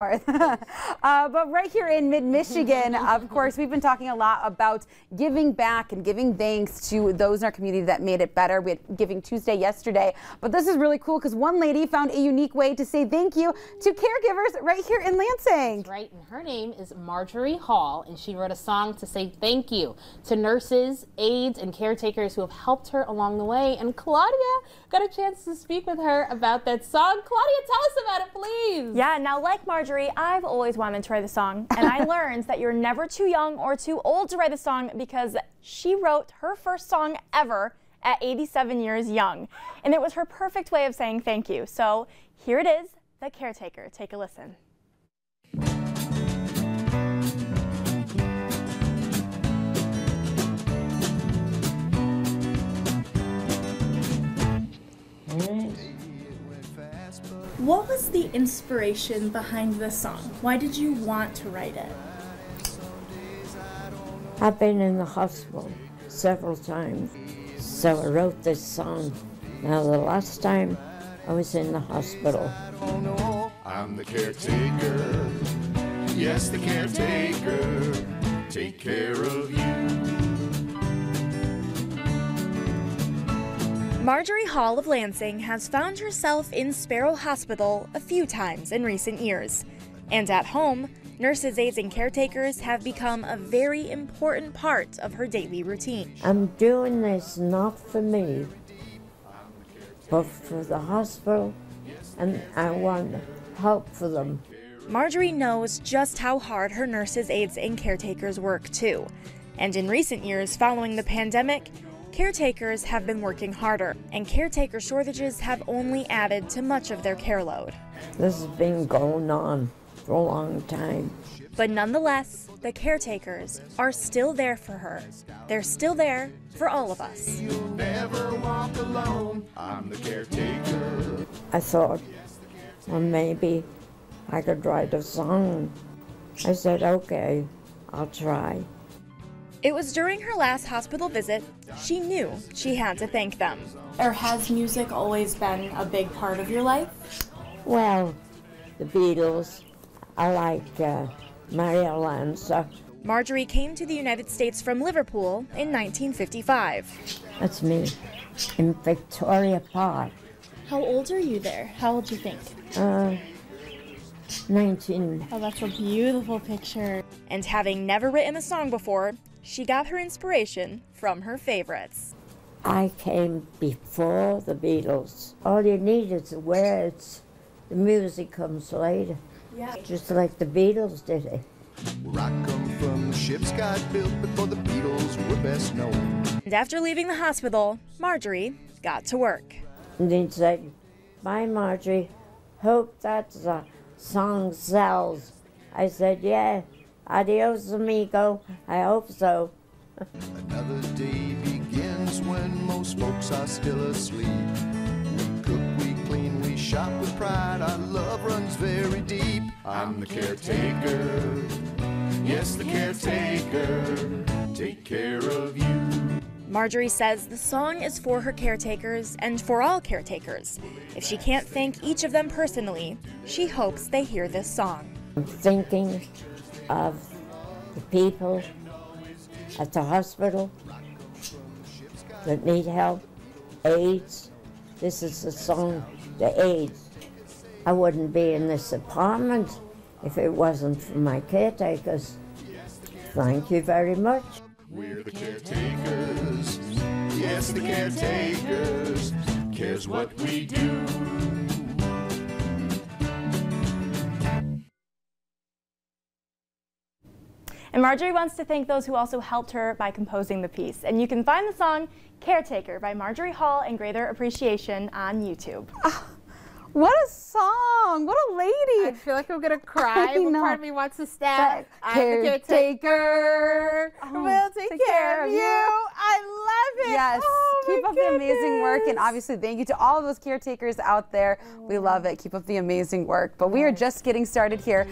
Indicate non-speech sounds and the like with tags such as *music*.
*laughs* uh, but right here in mid-Michigan, *laughs* of course, we've been talking a lot about giving back and giving thanks to those in our community that made it better. We had Giving Tuesday yesterday, but this is really cool because one lady found a unique way to say thank you to caregivers right here in Lansing. That's right, and her name is Marjorie Hall, and she wrote a song to say thank you to nurses, aides, and caretakers who have helped her along the way. And Claudia got a chance to speak with her about that song. Claudia, tell us about it, please. Yeah, now like Marjorie, Marjorie, I've always wanted to write a song, and I *laughs* learned that you're never too young or too old to write a song because she wrote her first song ever at 87 years young. And it was her perfect way of saying thank you. So here it is, The Caretaker. Take a listen. What was the inspiration behind this song? Why did you want to write it? I've been in the hospital several times, so I wrote this song. Now, the last time I was in the hospital, I'm the caretaker, yes, the caretaker, take care of you. Marjorie Hall of Lansing has found herself in Sparrow Hospital a few times in recent years. And at home, nurses, aides, and caretakers have become a very important part of her daily routine. I'm doing this not for me, but for the hospital, and I want help for them. Marjorie knows just how hard her nurses, aides, and caretakers work too. And in recent years, following the pandemic, Caretakers have been working harder, and caretaker shortages have only added to much of their care load. This has been going on for a long time. But nonetheless, the caretakers are still there for her. They're still there for all of us. I thought, well, maybe I could write a song. I said, okay, I'll try. It was during her last hospital visit she knew she had to thank them. Or has music always been a big part of your life? Well, the Beatles. I like uh, Mario Lanza. Marjorie came to the United States from Liverpool in 1955. That's me in Victoria Park. How old are you there? How old do you think? Uh, 19. Oh, that's a beautiful picture. And having never written a song before, she got her inspiration from her favorites. I came before the Beatles. All you need is the words. The music comes later. Yeah. Just like the Beatles did it. Where I come from, ships got built before the Beatles were best known. And after leaving the hospital, Marjorie got to work. And he said, Bye, Marjorie. Hope that song sells. I said, Yeah. Adios, amigo. I hope so. Another day begins when most folks are still asleep. We cook, we clean, we shop with pride. Our love runs very deep. I'm the caretaker. Yes, the caretaker. Take care of you. Marjorie says the song is for her caretakers and for all caretakers. If she can't thank each of them personally, she hopes they hear this song. I'm thinking of the people at the hospital that need help, aides. This is the song, the aides. I wouldn't be in this apartment if it wasn't for my caretakers. Thank you very much. We're the caretakers. Yes, the caretakers. Cares what we do. And Marjorie wants to thank those who also helped her by composing the piece. And you can find the song Caretaker by Marjorie Hall and Greater Appreciation on YouTube. Oh, *laughs* what a song! What a lady! I feel like I'm gonna cry. One part of me wants to stab. I'm the caretaker. Oh, we'll take, take care, care, of you. I love it. Yes. Oh, Keep up goodness. the amazing work, and obviously thank you to all those caretakers out there. We love it. Keep up the amazing work. But we are just getting started here.